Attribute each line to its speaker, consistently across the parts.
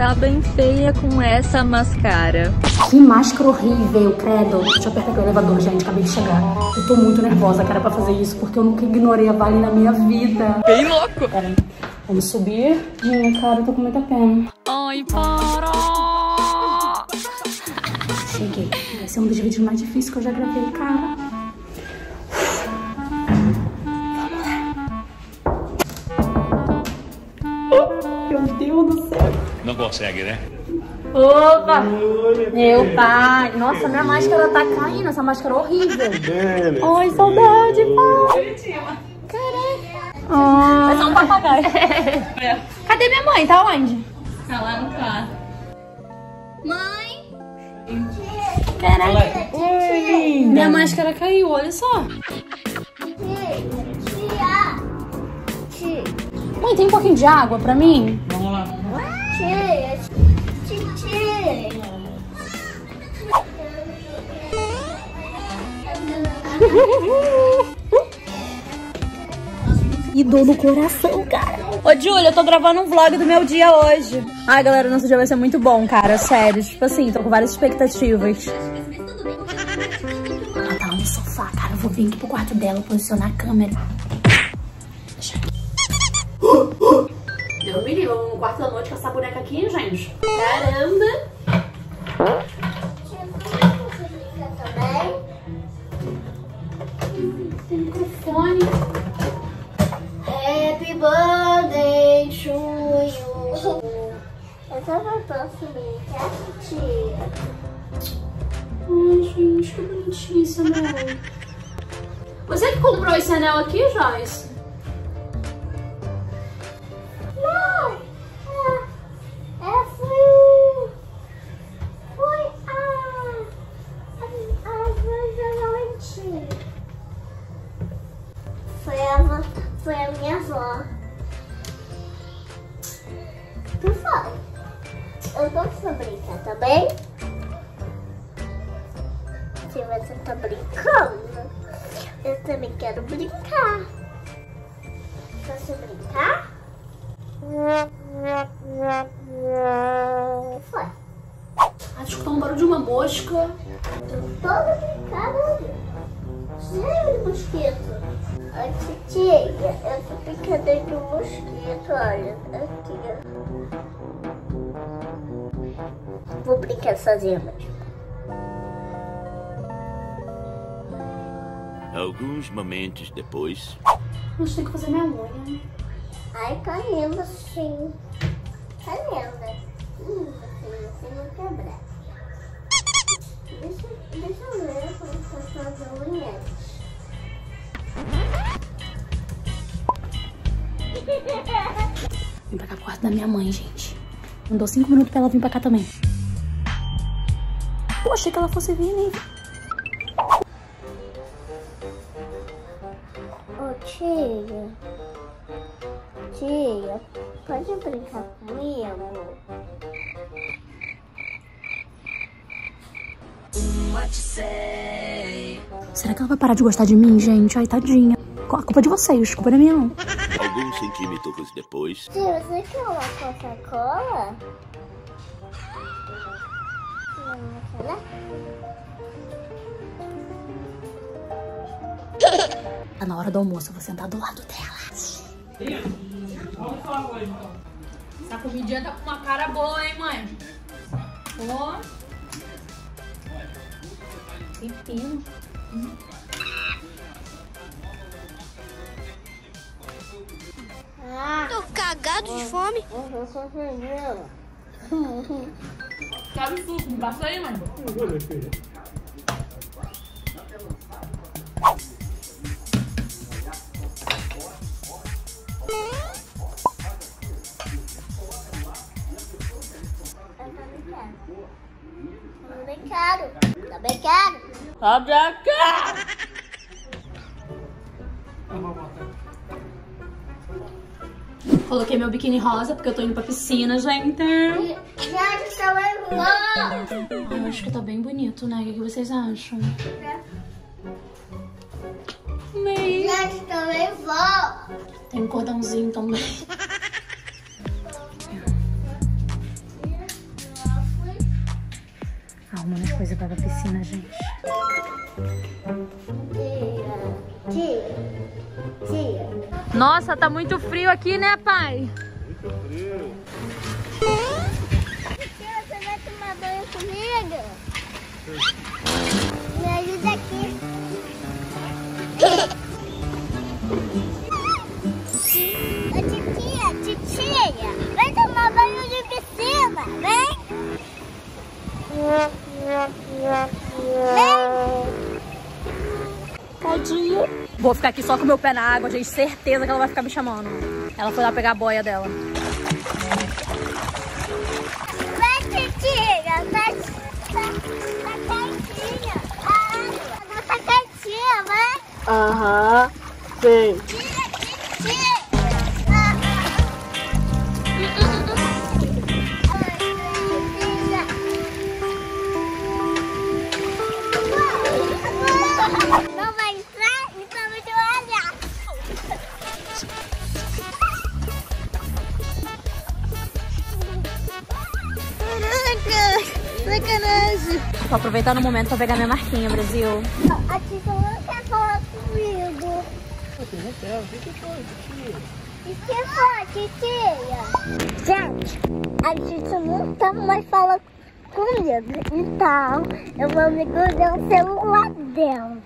Speaker 1: tá bem feia com essa máscara.
Speaker 2: Que máscara horrível, credo. Deixa eu apertar aqui o elevador, gente, acabei de chegar. Eu tô muito nervosa, cara, pra fazer isso, porque eu nunca ignorei a Vale na minha vida.
Speaker 1: Bem louco.
Speaker 2: Pera, vamos subir. Minha cara, eu tô com muita pena.
Speaker 1: Ai, para!
Speaker 2: Cheguei. Esse é um dos vídeos mais difíceis que eu já gravei, cara.
Speaker 3: Não consegue, né?
Speaker 2: Opa! Meu pai! Nossa, minha máscara tá caindo, essa máscara é horrível. Ai, saudade, pai! Caraca! Ah. É só um papagaio. Cadê minha mãe? Tá onde?
Speaker 1: Tá lá no quarto.
Speaker 2: Mãe! Caraca! Minha máscara caiu, olha só. Mãe, tem um pouquinho de água pra mim? E dor no coração, cara. Ô, Júlia, eu tô gravando um vlog do meu dia hoje. Ai, galera, nosso dia vai ser muito bom, cara. Sério. Tipo assim, tô com várias expectativas. Ela tá lá no sofá, cara. Eu vou vir aqui pro quarto dela, posicionar a câmera. Deu me livre, no quarto da noite com essa boneca aqui, gente? Caramba! Tem microfone.
Speaker 4: Happy birthday to you. Eu só não posso brincar, tia.
Speaker 2: Ai, gente, que bonitinho esse anel. Você que comprou esse anel aqui, Joyce?
Speaker 4: Por favor. Eu posso brincar também? Se você tá brincando, eu também quero brincar. Posso brincar? Foi.
Speaker 2: Acho que tá um barulho de uma mosca.
Speaker 4: Tô toda brincada. Cheio de mosquito. A titia, eu tô picando de um mosquito, olha. Aqui, ó. Vou brincar sozinha mesmo.
Speaker 3: Alguns momentos depois.
Speaker 2: Mas tem que fazer minha unha.
Speaker 4: Ai, tá lindo sim. Tá linda. Hum, assim, assim não quebrar. Deixa, deixa eu ver como tá fazer unha.
Speaker 2: Vim pra cá pro quarto da minha mãe, gente. Mandou cinco minutos pra ela vir pra cá também. Pô, achei que ela fosse vir, nem.
Speaker 4: Ô tia, tia, pode brincar comigo?
Speaker 2: Será que ela vai parar de gostar de mim, gente? Ai, tadinha. A culpa é de vocês, a culpa não é minha, não.
Speaker 3: Alguns centímetros depois.
Speaker 4: Tia, você quer uma Coca-Cola?
Speaker 2: Tá na hora do almoço, eu vou sentar do lado dela.
Speaker 1: Essa comidinha tá com uma cara boa, hein, mãe? Ó.
Speaker 2: Pepino.
Speaker 4: Ah,
Speaker 5: Tô cagado de fome.
Speaker 4: eu tô conseguindo.
Speaker 1: Sabe suco, me passa aí, mãe.
Speaker 4: Eu também quero. Também quero.
Speaker 1: Abre a cara!
Speaker 2: Coloquei meu biquíni rosa porque eu tô indo pra piscina, gente.
Speaker 4: Gente, também vou.
Speaker 2: Ai, eu acho que tá bem bonito, né? O que vocês acham?
Speaker 4: Gente, também vou.
Speaker 2: Tem um cordãozinho também. Arrumando as coisas pra piscina, gente.
Speaker 4: Tia, tia, tia.
Speaker 2: Nossa, tá muito frio aqui, né, pai?
Speaker 4: Tia, você vai tomar banho comigo? Me ajuda aqui.
Speaker 2: Vou ficar aqui só com meu pé na água, gente. Certeza que ela vai ficar me chamando. Ela foi lá pegar a boia dela.
Speaker 4: Vai, titia, vai. Tá, tá quietinha. A água tá quietinha, vai.
Speaker 2: Aham.
Speaker 4: Tira, titia.
Speaker 2: Tô aproveitando o momento pra pegar minha marquinha, Brasil.
Speaker 4: A tia não quer falar comigo. O que foi, titia? Gente, a tia não tá mais falando comigo. Então, eu vou me grudar o celular dela.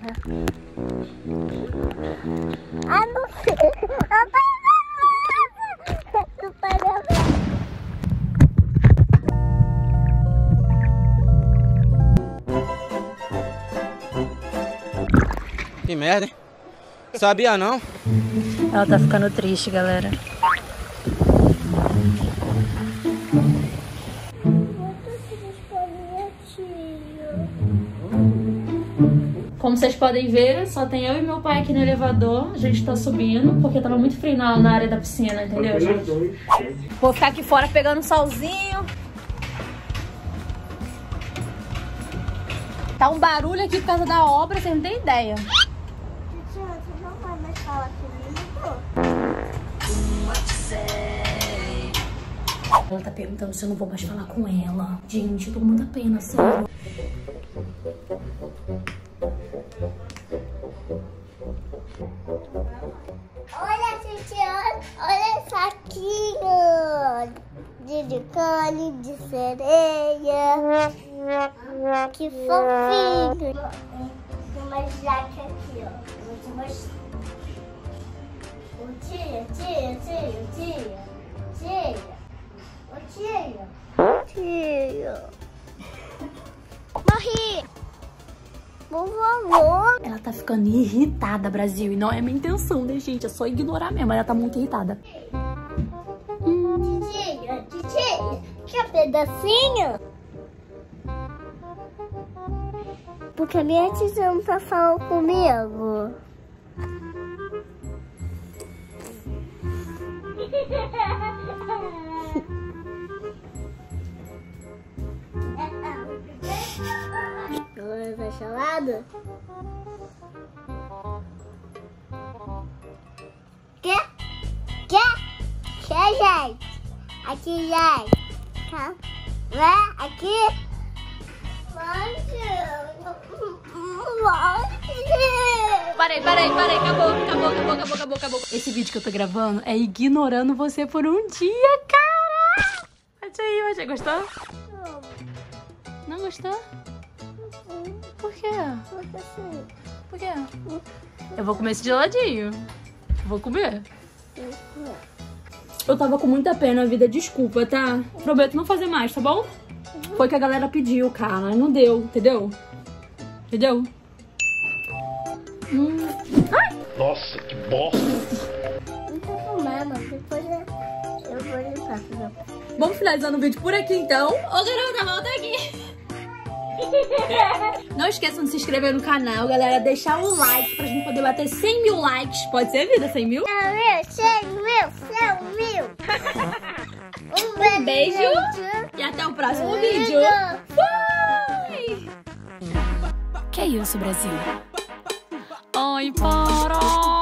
Speaker 5: Que merda, hein? Sabia não?
Speaker 2: Ela tá ficando triste, galera. Como vocês podem ver, só tem eu e meu pai aqui no elevador. A gente tá subindo, porque tava muito frio na, na área da piscina, entendeu, gente? Vou ficar aqui fora pegando um solzinho. Tá um barulho aqui por causa da obra, vocês não tem ideia. Ela tá perguntando se eu não vou mais falar com ela. Gente, eu tô com muita pena, sério.
Speaker 4: Olha, titia, olha saquinho de unicórnio, de sereia. Que fofinho. Uma jaque aqui, ó. Vou te mostrar. Tia, tia, tia, tia. Tia. Morri. Por favor.
Speaker 2: Ela tá ficando irritada, Brasil. E não é minha intenção, né, gente? É só ignorar mesmo. Ela tá muito irritada.
Speaker 4: Titia, titia, quer pedacinho? Porque a minha titia não tá falando comigo. Chamado? Quer? Quer? Quer, gente? Aqui, gente. Tá? Vai, aqui.
Speaker 2: Parei, parei, parei. Acabou, acabou, acabou, acabou, acabou, acabou. Esse vídeo que eu tô gravando é ignorando você por um dia, cara. Bate aí, você gostou? Não gostou? Por quê?
Speaker 4: Assim,
Speaker 2: Por quê? Eu vou comer esse geladinho. Vou comer. Eu tava com muita pena, vida. Desculpa, tá? Prometo não fazer mais, tá bom? Foi que a galera pediu, cara. Não deu, entendeu? Entendeu? Hum.
Speaker 3: Nossa, que bosta!
Speaker 4: não tem problema. Depois eu vou limpar. tá?
Speaker 2: Vamos finalizando o vídeo por aqui, então. Ô, garota, volta aqui. Não esqueçam de se inscrever no canal, galera. Deixar o like pra gente poder bater 100 mil likes. Pode ser, vida? 100 mil?
Speaker 4: Cem mil, cem mil, cem mil.
Speaker 2: Um beijo. E até o próximo vídeo. Fui! Que isso, Brasil? Ai, para!